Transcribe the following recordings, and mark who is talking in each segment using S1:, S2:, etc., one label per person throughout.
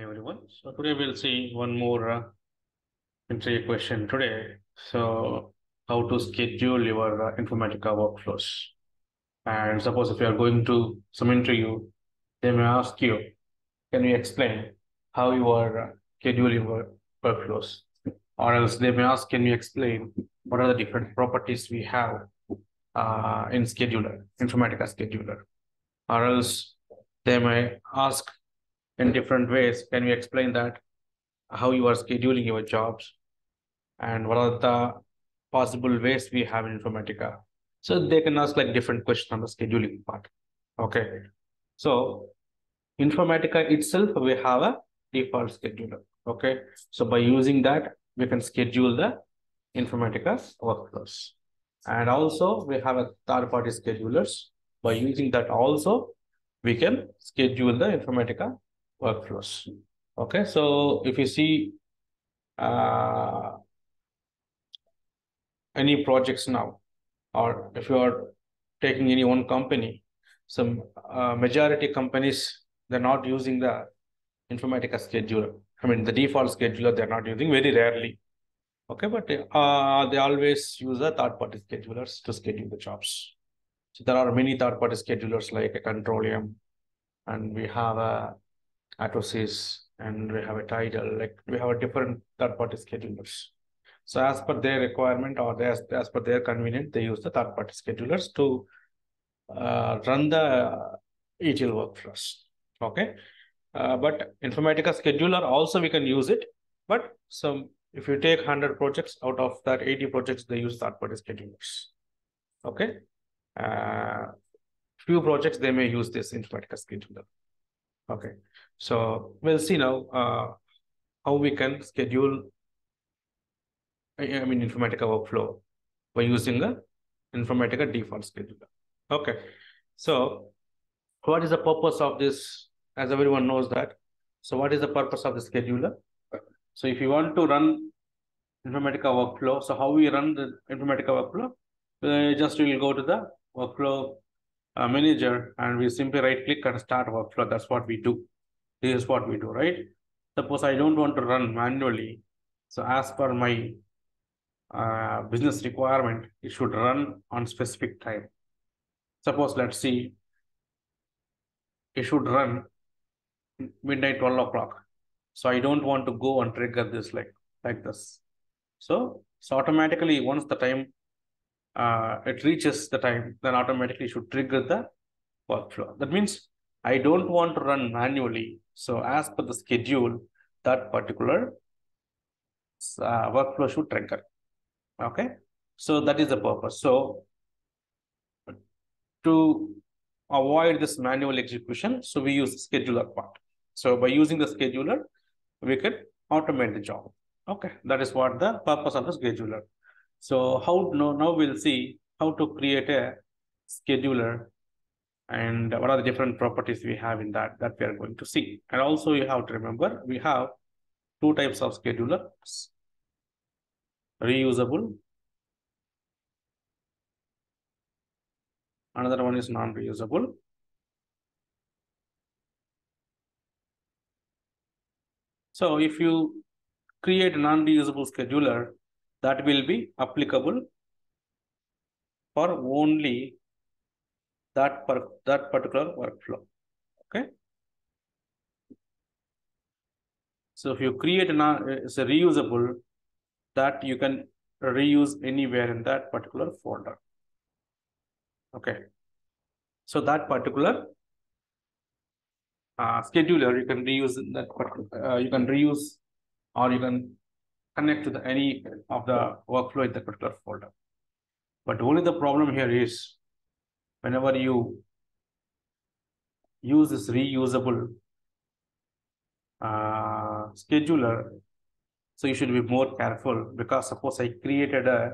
S1: Hi everyone. So today we'll see one more uh, interview question today. So how to schedule your uh, Informatica workflows. And suppose if you are going to some interview, they may ask you, can you explain how you are uh, scheduling your workflows? Or else they may ask, can you explain what are the different properties we have uh, in scheduler, Informatica scheduler? Or else they may ask in different ways. Can you explain that? How you are scheduling your jobs? And what are the possible ways we have in Informatica? So they can ask like different questions on the scheduling part. Okay. So Informatica itself, we have a default scheduler. Okay. So by using that, we can schedule the Informatica workflows. And also we have a third party schedulers. By using that also, we can schedule the Informatica workflows. Okay, so if you see uh, any projects now, or if you are taking any one company, some uh, majority companies, they're not using the Informatica scheduler. I mean, the default scheduler, they're not using very rarely. Okay, but uh, they always use the third-party schedulers to schedule the jobs. So there are many third-party schedulers like a Control-M, and we have a Autosys and we have a Tidal, like we have a different third-party schedulers. So as per their requirement or as, as per their convenience, they use the third-party schedulers to uh, run the ETL workflows. Okay. Uh, but Informatica scheduler also we can use it, but some if you take 100 projects out of that 80 projects, they use third-party schedulers. Okay. Uh, few projects, they may use this Informatica scheduler. Okay. So we'll see now uh, how we can schedule, I mean, Informatica workflow by using the Informatica default scheduler. Okay. So what is the purpose of this? As everyone knows that. So what is the purpose of the scheduler? So if you want to run Informatica workflow, so how we run the Informatica workflow? Uh, just we will go to the workflow uh, manager and we simply right click and start workflow. That's what we do. This is what we do, right? Suppose I don't want to run manually. So as per my uh, business requirement, it should run on specific time. Suppose let's see, it should run midnight 12 o'clock. So I don't want to go and trigger this like, like this. So, so automatically once the time uh, it reaches the time, then automatically should trigger the workflow. That means I don't want to run manually. So as per the schedule, that particular uh, workflow should trigger. Okay. So that is the purpose. So to avoid this manual execution, so we use the scheduler part. So by using the scheduler, we can automate the job. Okay, that is what the purpose of the scheduler. So how now, now we'll see how to create a scheduler and what are the different properties we have in that that we are going to see. And also you have to remember we have two types of schedulers, reusable. Another one is non-reusable. So if you create a non-reusable scheduler, that will be applicable for only that, per, that particular workflow. Okay. So if you create a, it's a reusable, that you can reuse anywhere in that particular folder. Okay. So that particular uh, scheduler, you can reuse that, uh, you can reuse or you can connect to the, any of the workflow in the particular folder. But only the problem here is whenever you use this reusable uh, scheduler, so you should be more careful because suppose I created a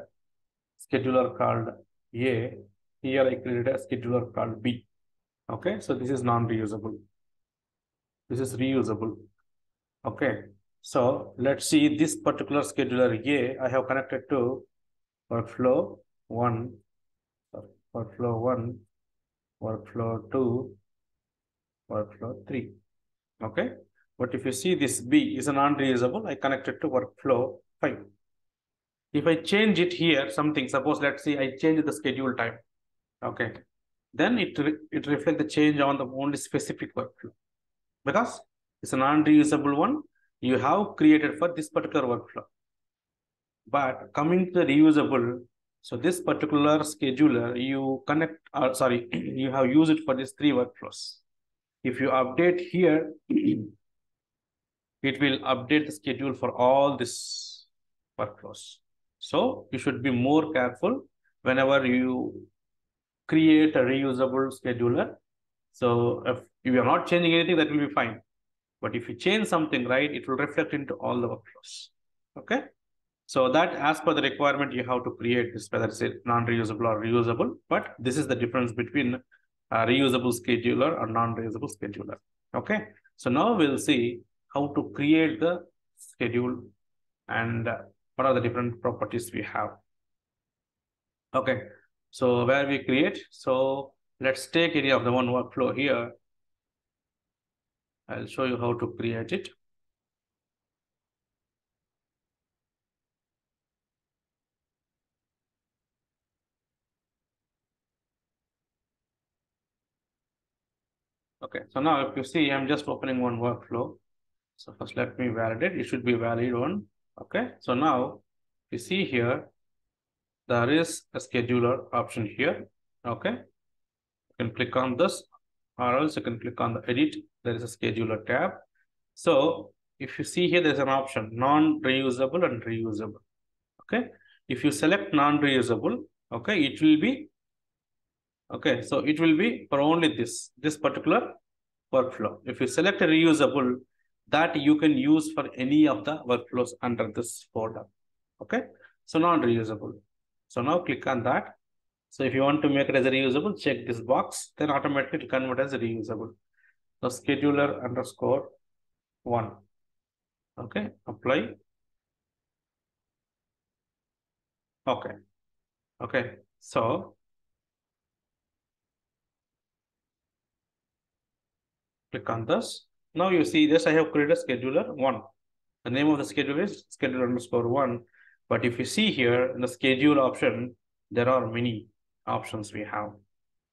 S1: scheduler called A, here I created a scheduler called B. Okay, so this is non-reusable. This is reusable. Okay, so let's see this particular scheduler A, I have connected to workflow one, workflow one, workflow two, workflow three. Okay. But if you see this B is a non-reusable, I connect it to workflow five. If I change it here, something, suppose let's say I change the schedule time. Okay. Then it, re it reflect the change on the only specific workflow. Because it's a non-reusable one you have created for this particular workflow. But coming to the reusable, so this particular scheduler, you connect, uh, sorry, you have used it for these three workflows. If you update here, it will update the schedule for all these workflows. So you should be more careful whenever you create a reusable scheduler. So if you are not changing anything, that will be fine. But if you change something, right, it will reflect into all the workflows. Okay. So that as per the requirement, you have to create this, whether it's non-reusable or reusable. But this is the difference between a reusable scheduler or non-reusable scheduler. Okay. So now we'll see how to create the schedule and what are the different properties we have. Okay. So where we create, so let's take any of the one workflow here I'll show you how to create it. Okay, so now if you see, I'm just opening one workflow. So first let me validate, it should be valid one. Okay, so now you see here, there is a scheduler option here. Okay, you can click on this or else you can click on the edit there is a scheduler tab. So if you see here, there's an option non-reusable and reusable. Okay. If you select non-reusable, okay, it will be okay. So it will be for only this, this particular workflow. If you select a reusable, that you can use for any of the workflows under this folder. Okay. So non-reusable. So now click on that. So if you want to make it as a reusable, check this box, then automatically convert as a reusable the scheduler underscore one. Okay, apply. Okay. Okay, so click on this. Now you see this, I have created scheduler one. The name of the schedule is scheduler underscore one. But if you see here in the schedule option, there are many options we have.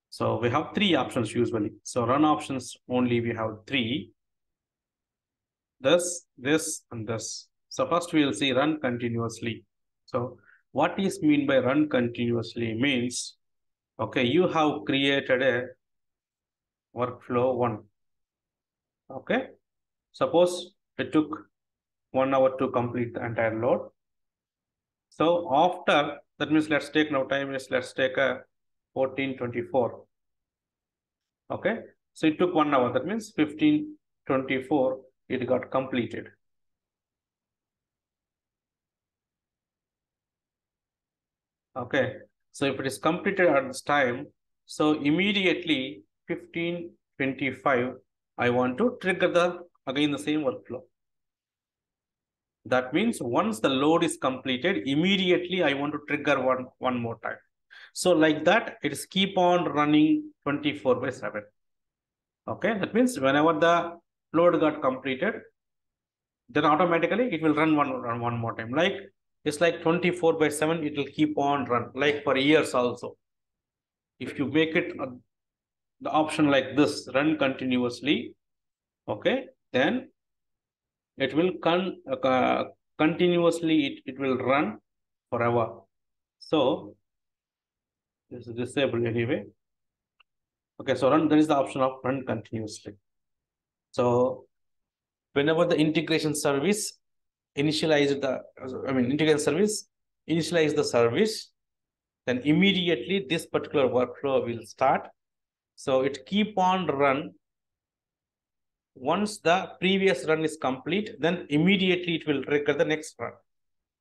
S1: So we have three options usually. So run options only we have three. This, this, and this. So first we'll see run continuously. So what is mean by run continuously means, okay, you have created a workflow one. Okay. Suppose it took one hour to complete the entire load. So after, that means let's take now time is let's take a 1424. Okay, so it took one hour. That means 1524, it got completed. Okay, so if it is completed at this time, so immediately 1525, I want to trigger the again the same workflow. That means once the load is completed, immediately I want to trigger one, one more time. So like that, it is keep on running 24 by 7. Okay, that means whenever the load got completed, then automatically it will run one, run one more time. Like it's like 24 by 7, it will keep on run, like for years also. If you make it the option like this, run continuously, okay, then it will con uh, continuously, it, it will run forever. So this is disabled anyway. Okay, so run, there is the option of run continuously. So whenever the integration service initialize the, I mean, integration service initialize the service, then immediately this particular workflow will start. So it keep on run. Once the previous run is complete, then immediately it will trigger the next run.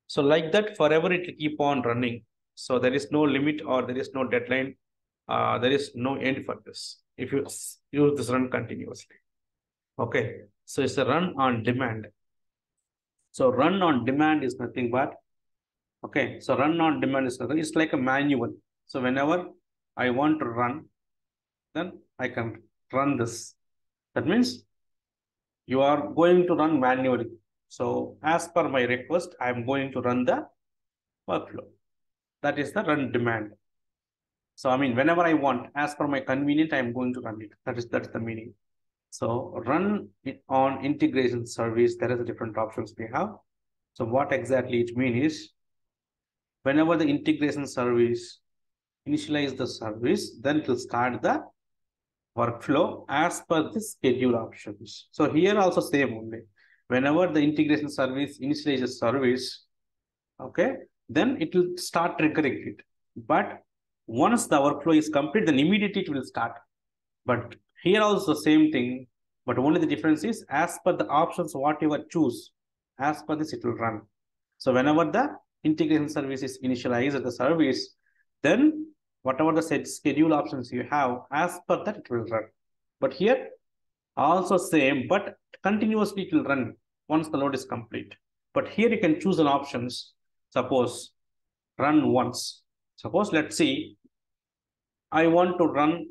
S1: So like that, forever it will keep on running. So there is no limit or there is no deadline. Uh, there is no end for this. If you use this run continuously. Okay. So it's a run on demand. So run on demand is nothing but, okay. So run on demand is nothing. It's like a manual. So whenever I want to run, then I can run this. That means you are going to run manually. So as per my request, I am going to run the workflow. That is the run demand. So I mean, whenever I want, as per my convenient, I am going to run it. That is that's the meaning. So run it on integration service. There is different options we have. So what exactly it means is, whenever the integration service initialize the service, then it will start the workflow as per the schedule options. So here also same only. Whenever the integration service initializes service, okay, then it will start triggering it. But once the workflow is complete, then immediately it will start. But here also the same thing, but only the difference is as per the options, whatever choose, as per this it will run. So whenever the integration service is initialized at the service, then whatever the set schedule options you have, as per that it will run. But here also same, but continuously it will run once the load is complete. But here you can choose an options, suppose run once. Suppose let's see, I want to run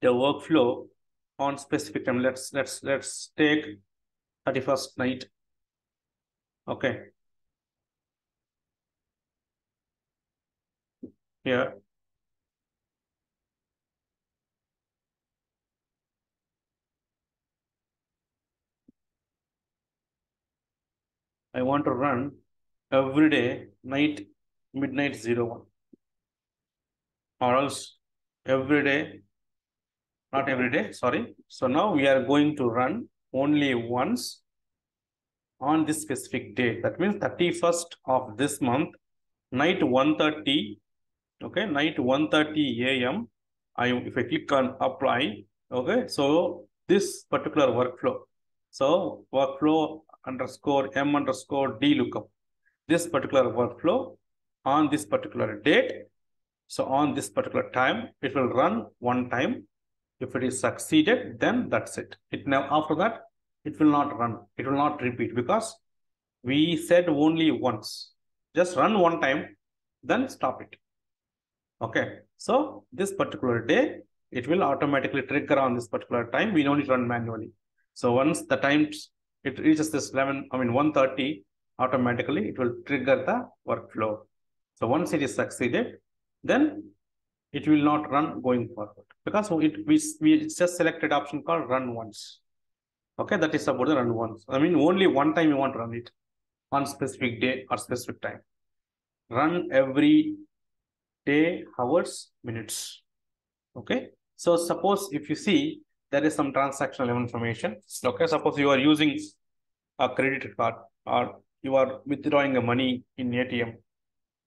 S1: the workflow on specific time. Let's let's let's take 31st night. Okay. Here. I want to run every day night midnight zero one. Or else every day not every day sorry. So now we are going to run only once on this specific day that means 31st of this month night 1:30 okay? Night 1:30 a.m i if i click on apply okay? So this particular workflow. So workflow underscore m underscore d lookup this particular workflow on this particular date. So on this particular time, it will run one time. If it is succeeded, then that's it. It now after that, it will not run. It will not repeat because we said only once. Just run one time, then stop it. Okay. So this particular day, it will automatically trigger on this particular time. We don't need to run manually. So once the time it reaches this 11, I mean 130, automatically it will trigger the workflow. So once it is succeeded, then it will not run going forward because it we, we just selected option called run once. Okay, that is about the run once. I mean, only one time you want to run it on specific day or specific time. Run every day, hours, minutes. Okay. So suppose if you see there is some transactional information. Okay. Suppose you are using a credit card or you are withdrawing a money in ATM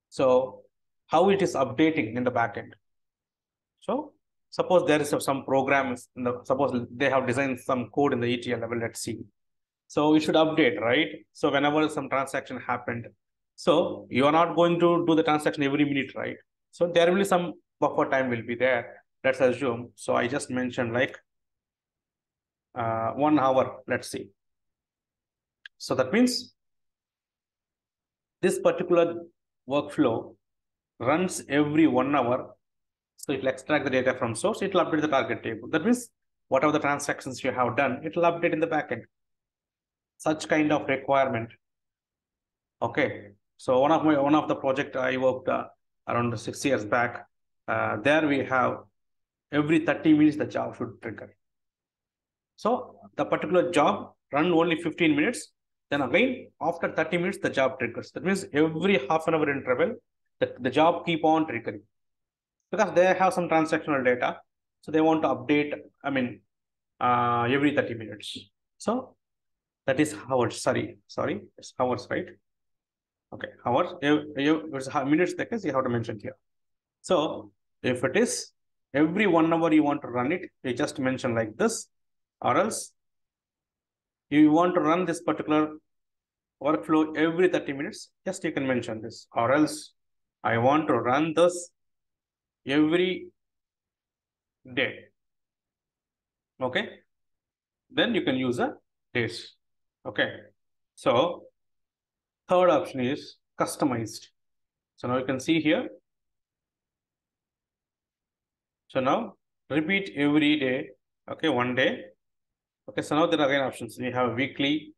S1: so how it is updating in the backend. So suppose there is some programs, in the, suppose they have designed some code in the ETL level, let's see. So it should update, right? So whenever some transaction happened, so you are not going to do the transaction every minute, right? So there will be some buffer time will be there. Let's assume. So I just mentioned like uh, one hour, let's see. So that means this particular workflow runs every one hour. So it will extract the data from source, it will update the target table. That means whatever the transactions you have done, it will update in the backend. Such kind of requirement. Okay. So one of my one of the project I worked uh, around six years back, uh, there we have every 30 minutes the job should trigger. So the particular job run only 15 minutes, then again, after 30 minutes, the job triggers. That means every half an hour interval, the, the job keep on triggering. Because they have some transactional data. So they want to update, I mean, uh, every 30 minutes. So that is hours, sorry, sorry, it's hours, right? Okay, hours, it's minutes that you have to mention here. So if it is every one hour you want to run it, you just mention like this, or else you want to run this particular workflow every 30 minutes, just you can mention this. Or else I want to run this every day. Okay. Then you can use a days. Okay. So third option is customized. So now you can see here. So now repeat every day. Okay, one day Okay, so now there are again options. We have weekly,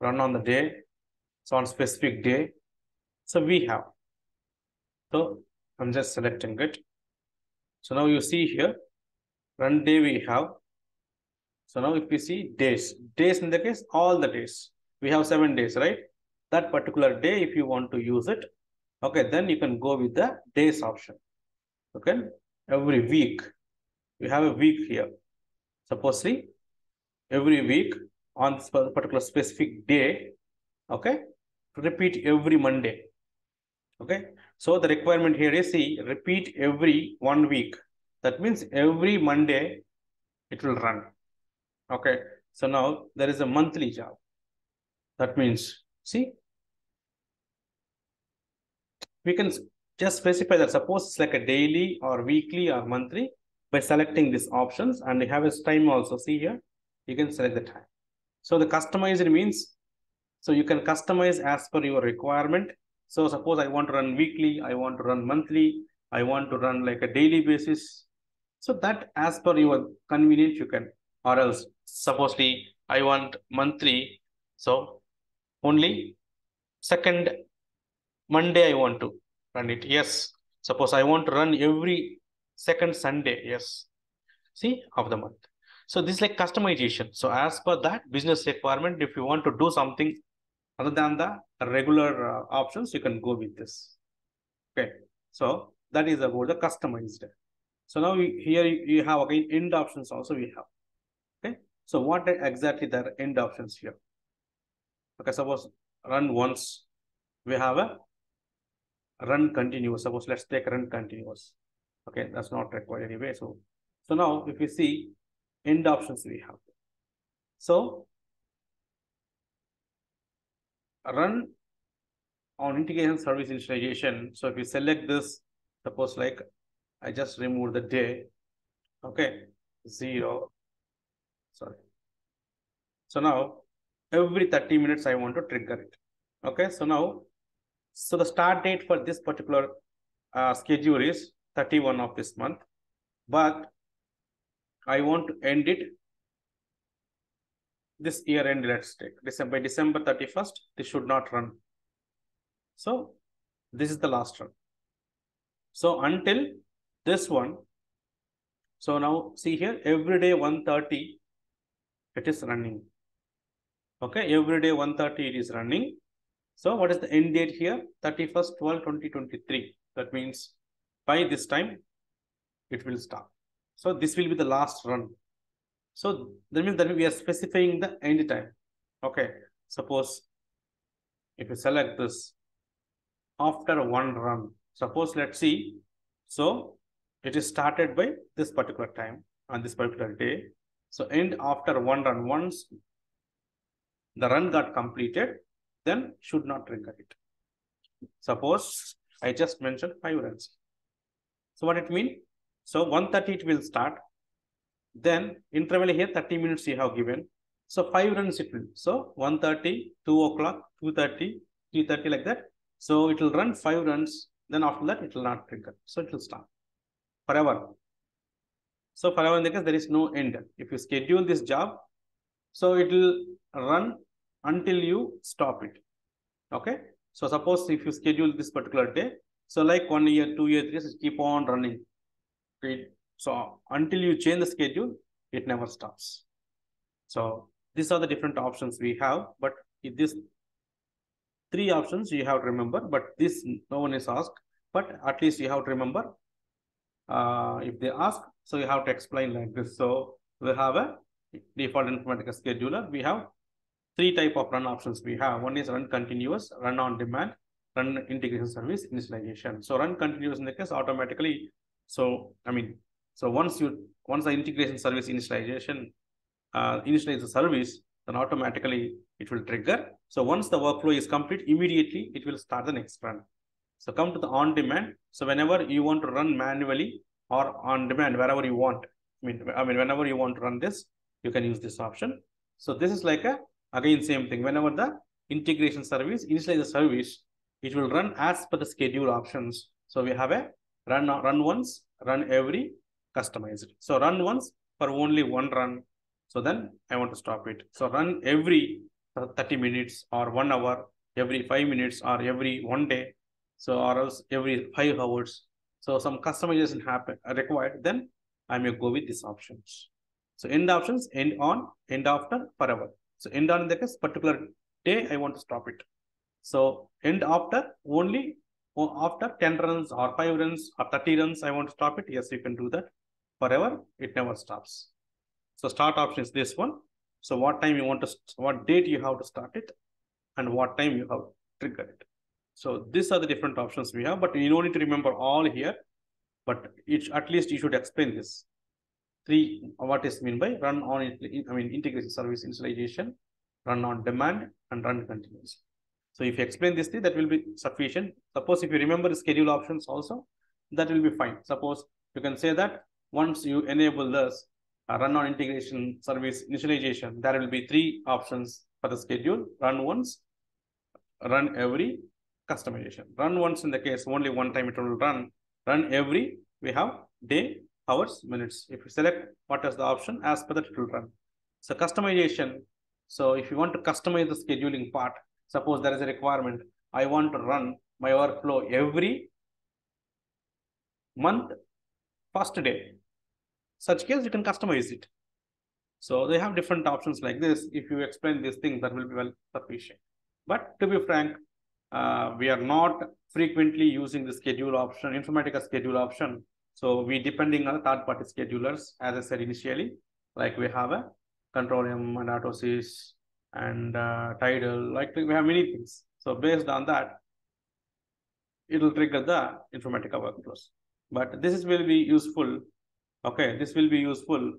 S1: run on the day, so on specific day. So we have. So I'm just selecting it. So now you see here, run day we have. So now if we see days, days in the case, all the days. We have seven days, right? That particular day, if you want to use it, okay, then you can go with the days option. Okay, every week, we have a week here. Supposedly, every week on this particular specific day, okay, repeat every Monday. Okay, so the requirement here is see, repeat every one week. That means every Monday it will run. Okay, so now there is a monthly job. That means, see, we can just specify that suppose it's like a daily or weekly or monthly by selecting these options and we have a time also see here you can select the time so the customized means so you can customize as per your requirement so suppose i want to run weekly i want to run monthly i want to run like a daily basis so that as per your convenience you can or else supposedly i want monthly so only second Monday I want to run it. Yes. Suppose I want to run every second Sunday. Yes. See, of the month. So this is like customization. So as per that business requirement, if you want to do something other than the regular uh, options, you can go with this. Okay. So that is about the customized. So now we, here you have again end options also we have. Okay. So what exactly the end options here? Okay. Suppose run once. We have a run continuous. Suppose let's take run continuous. Okay, that's not required anyway. So, so now if you see end options we have. So run on integration service initialization. So if you select this, suppose like I just remove the day. Okay, zero. Sorry. So now every 30 minutes I want to trigger it. Okay, so now so the start date for this particular uh, schedule is 31 of this month, but I want to end it this year end, let's take December, by December 31st, this should not run. So this is the last run. So until this one, so now see here, every day 130, it is running. Okay, every day 130 it is running. So what is the end date here? 31st 12 2023. That means by this time it will stop. So this will be the last run. So that means that we are specifying the end time. Okay. Suppose if you select this after one run, suppose let's see. So it is started by this particular time on this particular day. So end after one run. Once the run got completed, then should not trigger it. Suppose I just mentioned five runs. So what it mean? So 130 it will start. Then interval here 30 minutes you have given. So five runs it will. So 130, 2 o'clock, 230, 330 like that. So it will run five runs. Then after that it will not trigger. So it will stop forever. So forever in the case there is no end. If you schedule this job, so it will run until you stop it. Okay. So suppose if you schedule this particular day, so like one year, two years, three years, keep on running. Okay. So until you change the schedule, it never stops. So these are the different options we have, but if this three options you have to remember, but this no one is asked, but at least you have to remember. Uh, if they ask, so you have to explain like this. So we have a default Informatica scheduler. We have three type of run options we have. One is run continuous, run on demand, run integration service initialization. So run continuous in the case automatically. So I mean, so once you once the integration service initialization uh, initialize the service, then automatically it will trigger. So once the workflow is complete, immediately it will start the next run. So come to the on demand. So whenever you want to run manually or on demand, wherever you want. I mean, I mean, whenever you want to run this, you can use this option. So this is like a Again, same thing. Whenever the integration service initialize the service, it will run as per the schedule options. So we have a run run once, run every, customized. So run once for only one run. So then I want to stop it. So run every 30 minutes or one hour, every five minutes or every one day. So or else every five hours. So some customization happen uh, required, then I may go with these options. So end options, end on, end after, forever. So end on in the case, particular day, I want to stop it. So end after only after 10 runs or 5 runs or 30 runs, I want to stop it. Yes, you can do that. Forever, it never stops. So start option is this one. So what time you want to, what date you have to start it and what time you have triggered it. So these are the different options we have, but you don't need to remember all here, but it, at least you should explain this. Three, what is mean by run on, I mean, integration service initialization, run on demand and run continuously. So if you explain this thing, that will be sufficient. Suppose if you remember the schedule options also, that will be fine. Suppose you can say that once you enable this uh, run on integration service initialization, there will be three options for the schedule. Run once, run every customization. Run once in the case, only one time it will run. Run every, we have day, hours, minutes. If you select what is the option, as per that it will run. So customization. So if you want to customize the scheduling part, Suppose there is a requirement. I want to run my workflow every month, first day. Such case, you can customize it. So they have different options like this. If you explain these things, that will be well sufficient. But to be frank, uh, we are not frequently using the schedule option, Informatica schedule option. So we depending on third-party schedulers, as I said initially, like we have a Control-M and Autosys and uh, tidal, like we have many things. So based on that, it will trigger the Informatica workflows. But this is will be useful. Okay, this will be useful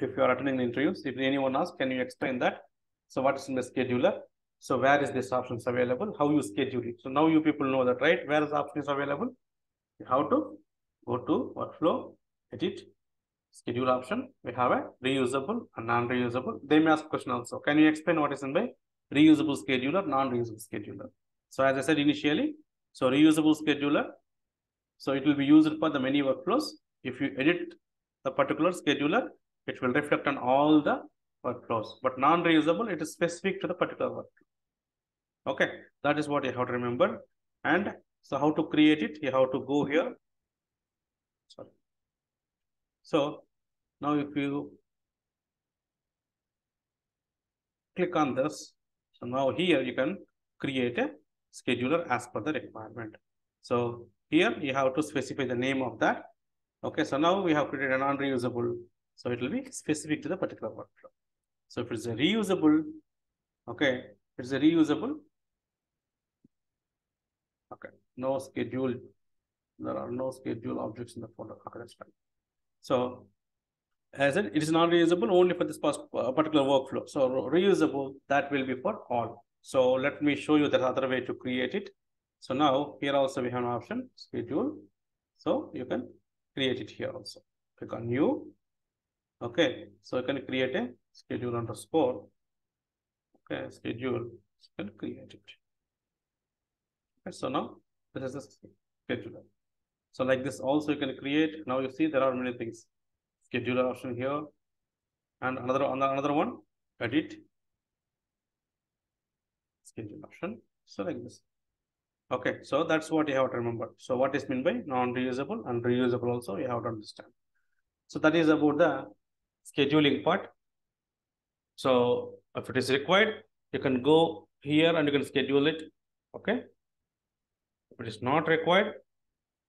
S1: if you are attending the interviews. If anyone asks, can you explain that? So what is in the scheduler? So where is this options available? How you schedule it? So now you people know that, right? Where is options available? How to go to workflow, edit, schedule option, we have a reusable and non-reusable. They may ask question also. Can you explain what is in by reusable scheduler, non-reusable scheduler? So as I said initially, so reusable scheduler, so it will be used for the many workflows. If you edit the particular scheduler, it will reflect on all the workflows. But non-reusable, it is specific to the particular workflow. Okay, that is what you have to remember. And so how to create it, you have to go here so now if you click on this, so now here you can create a scheduler as per the requirement. So here you have to specify the name of that. Okay, so now we have created a non-reusable. So it will be specific to the particular workflow. So if it's a reusable, okay, it's a reusable. Okay, no schedule. There are no schedule objects in the folder. Okay, that's fine. So as it, is not reusable only for this uh, particular workflow. So reusable, that will be for all. So let me show you the other way to create it. So now here also we have an option, schedule. So you can create it here also. Click on new. Okay, so you can create a schedule underscore. Okay, schedule, you can create it. Okay, so now this is the scheduler. So like this also you can create. Now you see there are many things. Scheduler option here. And another another one, edit. Schedule option. So like this. Okay, so that's what you have to remember. So what is meant by non-reusable and reusable also you have to understand. So that is about the scheduling part. So if it is required, you can go here and you can schedule it. Okay. If it is not required,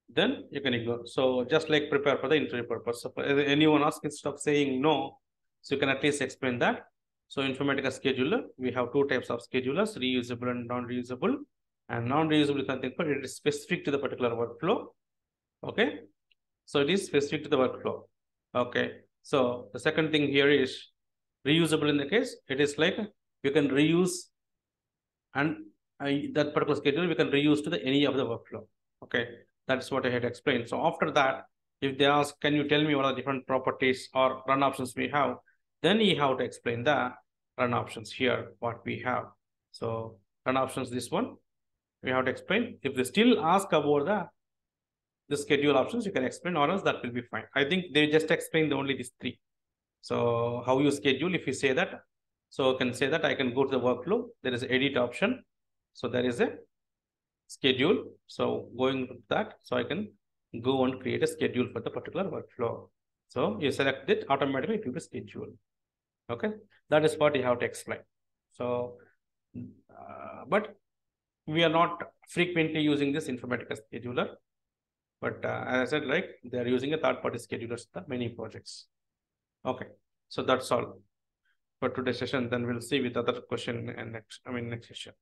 S1: then you can ignore. So just like prepare for the interview purpose. So anyone asks instead of saying no, so you can at least explain that. So Informatica scheduler, we have two types of schedulers, reusable and non-reusable. And non-reusable is nothing but it is specific to the particular workflow. Okay. So it is specific to the workflow. Okay. So the second thing here is reusable in the case, it is like you can reuse and uh, that particular schedule we can reuse to the any of the workflow. Okay. That's what I had explained. So after that, if they ask, can you tell me what are the different properties or run options we have? Then you have to explain the run options here, what we have. So run options, this one, we have to explain. If they still ask about the, the schedule options, you can explain or else that will be fine. I think they just explained only these three. So how you schedule, if you say that, so I can say that I can go to the workflow, there is edit option. So there is a schedule. So going to that, so I can go and create a schedule for the particular workflow. So you select it, automatically it will be scheduled. Okay, that is what you have to explain. So, uh, but we are not frequently using this Informatica scheduler. But uh, as I said, like they are using a third-party scheduler for many projects. Okay, so that's all for today's session. Then we'll see with other question and next, I mean, next session.